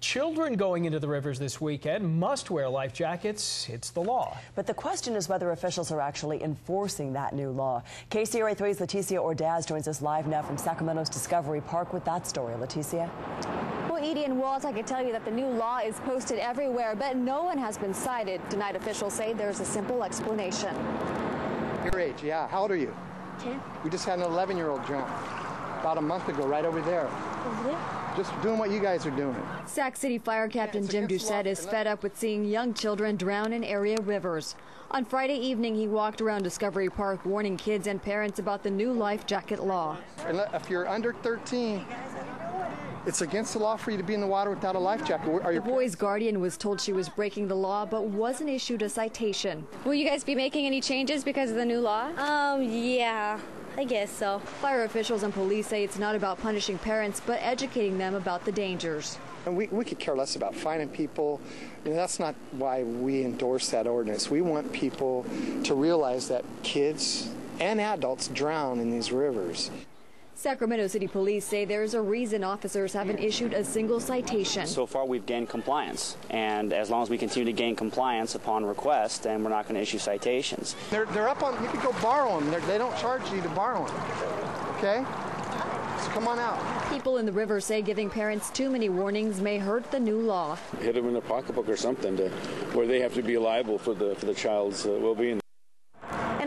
Children going into the rivers this weekend must wear life jackets. It's the law. But the question is whether officials are actually enforcing that new law. KCRA 3's Leticia Ordaz joins us live now from Sacramento's Discovery Park with that story. Leticia? Well, Edie and Walt, I can tell you that the new law is posted everywhere, but no one has been cited. Tonight, officials say there's a simple explanation. Your age, yeah. How old are you? 10. We just had an 11 year old drown about a month ago, right over there. Just doing what you guys are doing. Sac City Fire Captain Jim Doucette is fed up with seeing young children drown in area rivers. On Friday evening, he walked around Discovery Park warning kids and parents about the new life jacket law. If you're under 13, it's against the law for you to be in the water without a life jacket. Are the boy's guardian was told she was breaking the law, but wasn't issued a citation. Will you guys be making any changes because of the new law? Um, yeah. I guess so. Fire officials and police say it's not about punishing parents, but educating them about the dangers. And we, we could care less about fining people. You know, that's not why we endorse that ordinance. We want people to realize that kids and adults drown in these rivers. Sacramento City Police say there's a reason officers haven't issued a single citation. So far, we've gained compliance, and as long as we continue to gain compliance upon request, then we're not going to issue citations. They're, they're up on, you can go borrow them. They're, they do not charge you to borrow them. Okay? So come on out. People in the river say giving parents too many warnings may hurt the new law. Hit them in the pocketbook or something to, where they have to be liable for the, for the child's uh, well-being.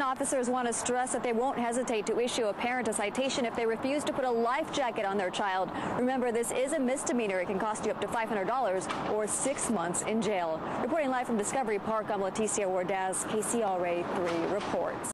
Officers want to stress that they won't hesitate to issue a parent a citation if they refuse to put a life jacket on their child. Remember, this is a misdemeanor. It can cost you up to $500 or six months in jail. Reporting live from Discovery Park, I'm Leticia Ordaz, KCRA 3 reports.